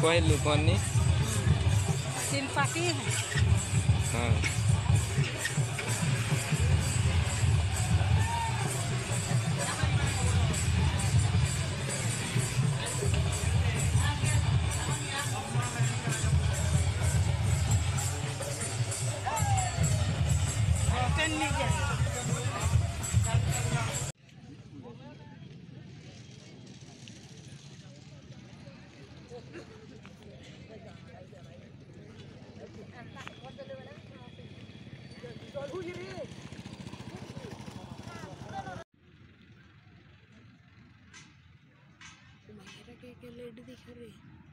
quoi le bon hein? nez C'est une fakir. Ah. के lady दिख रही?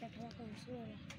我不会做呀。